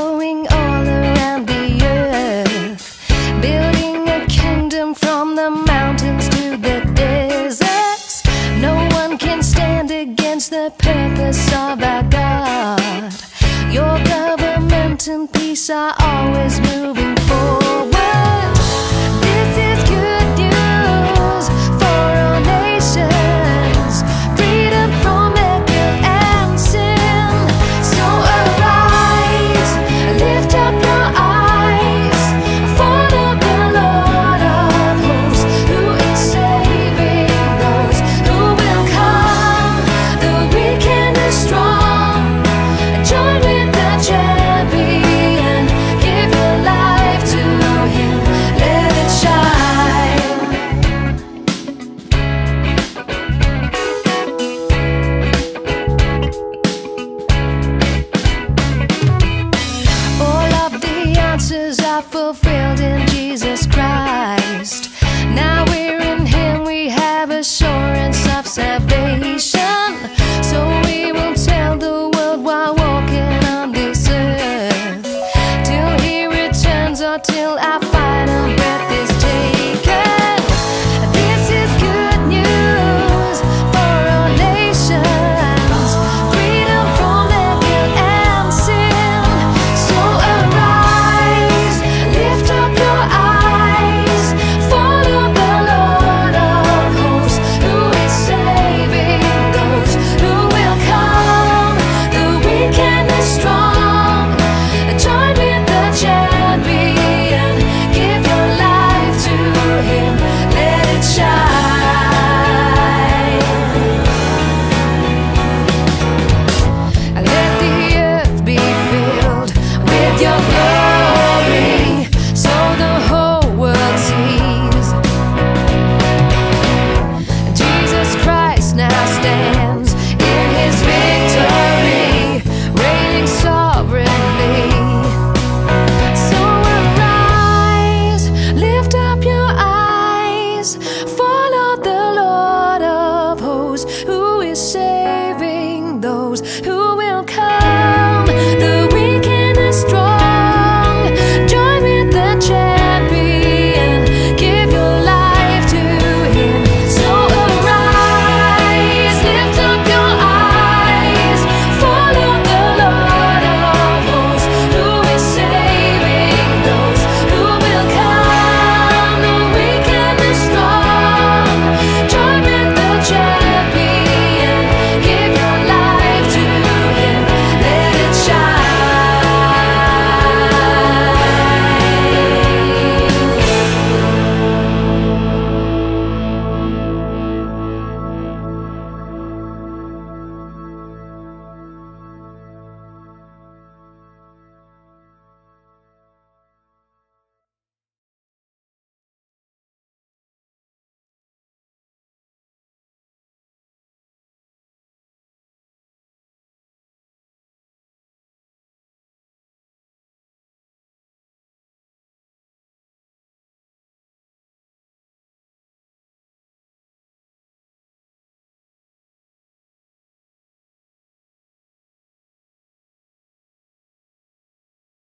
going all around the earth, building a kingdom from the mountains to the deserts. No one can stand against the purpose of our God. Your government and peace are always moving are fulfilled in Jesus Christ. Now we're in Him, we have assurance of salvation. So we will tell the world while walking on this earth. Till He returns or till